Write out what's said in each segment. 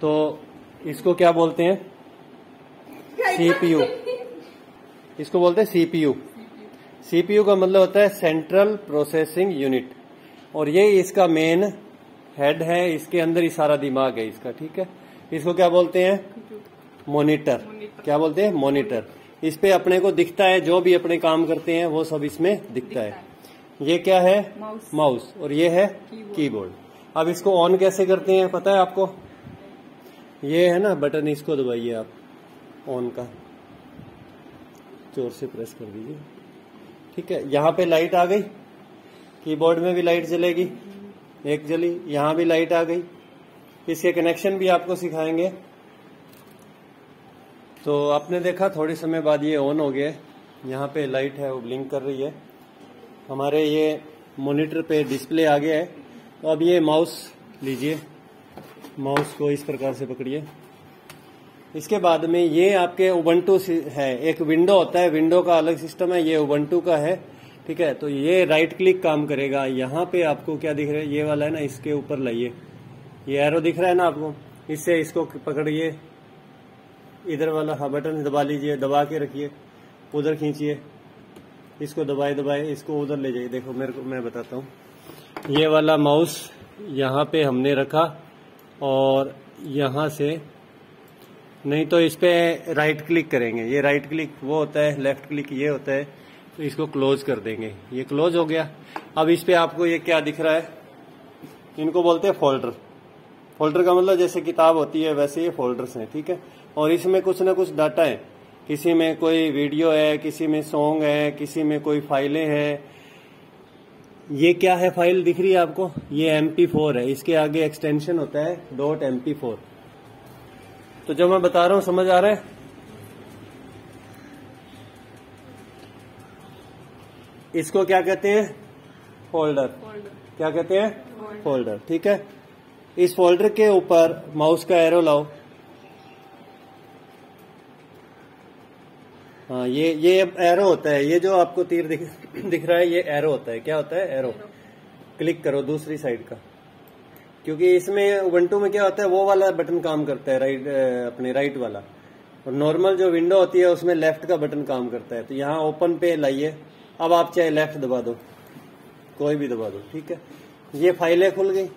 तो इसको क्या बोलते हैं? सीपीयू। इसको बोलते हैं सीपीयू। सीपीयू का मतलब होता है सेंट्रल प्रोसेसिंग यूनिट। और ये इसका मेन हेड है इसके अंदर ही सारा दिमाग है इसका ठीक है? इसको क्या बोलते हैं? मॉनिटर। क्या बोलते हैं? मॉनिटर। इस पे अपने को दिखता है जो भी अपने काम करते हैं वो सब इसमें दिखता दिखता है। है ये क्या है? माउस। माउस। और ये है कीबोर्ड। अब इसको ऑन कैसे करते हैं पता है आपको? ये है ना, बटन इसको दबाइए आप ऑन का। ज़ोर से प्रेस कर दीजिए। ठीक है, यहाँ पे लाइट आ गई। कीबोर्ड में भी लाइट जलेगी, एक जली, यहाँ भी लाइट आ गई। इसके कनेक्शन भी आपको सिखाएँगे। तो आपने देखा, थोड़े समय बाद ये ऑन हो गया। यहाँ पे लाइट है, वो ब्लिंक कर रही है। हमारे ये मॉनिटर पे डिस्प्ले आ गया है। तो अब ये माउस लीजिए। माउस को इस प्रकार से पकड़िए। इसके बाद में ये आपके उबंटू है। एक विंडो होता है विंडो का अलग सिस्टम है, ये उबंटू का है, ठीक है? तो ये राइट क्लिक काम करेगा। यहाँ पे आपको क्या दिख रहा है? ये वाला है ना, इसके ऊपर लाइए। ये एरो दिख रहा है ना आपको? इससे इसको पकड़िए। इधर वाला हाँ बटन दबा लीजिए, दबा के रखिए। उधर खींचिए। इसको दबाए दबाए, इसको उधर ले जाइए। देखो, मेरे को, मैं बताता हूँ। ये वाला माउस यहाँ पे हमने रखा। और यहाँ से, नहीं तो इस पे राइट क्लिक करेंगे। ये राइट क्लिक वो होता है लेफ़्ट क्लिक ये होता है तो इसको क्लोज कर देंगे। ये क्लोज हो गया। अब इस पे आपको ये क्या दिख रहा है? इनको बोलते हैं फोल्डर फोल्डर का मतलब जैसे किताब होती है, वैसे ये फोल्डर्स हैं, ठीक है? और इसमें कुछ ना कुछ डाटा है। किसी में कोई वीडियो है, किसी में सॉन्ग है, किसी में कोई फाइलें हैं ये क्या है फ़ाइल दिख रही है आपको? ये एम पी फोर है। इसके आगे एक्सटेंशन होता है डॉट एम पी फोर तो जो मैं बता रहा हूँ समझ आ रहा है? इसको क्या कहते हैं? फोल्डर फोल्डर क्या कहते हैं? फोल्डर ठीक है? इस फोल्डर के ऊपर माउस का एरो लाओ। हाँ ये ये एरो होता है। ये जो आपको तीर दिख, दिख रहा है ये एरो होता है। क्या होता है? एरो क्लिक करो दूसरी साइड का। क्योंकि इसमें उबंटू में क्या होता है वो वाला बटन काम करता है राइट अपने राइट वाला। और नॉर्मल जो विंडो होती है उसमें लेफ़्ट का बटन काम करता है। तो यहाँ ओपन पे लाइए। अब आप चाहे लेफ़्ट दबा दो। कोई भी दबा दो ठीक है? ये फाइलें खुल गई।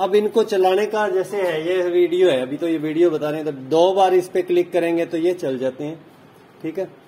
अब इनको चलाने का जैसे है ये वीडियो है। अभी तो ये वीडियो बता रहे हैं। तो दो बार इस पे क्लिक करेंगे तो ये चल जाते हैं। ठीक है?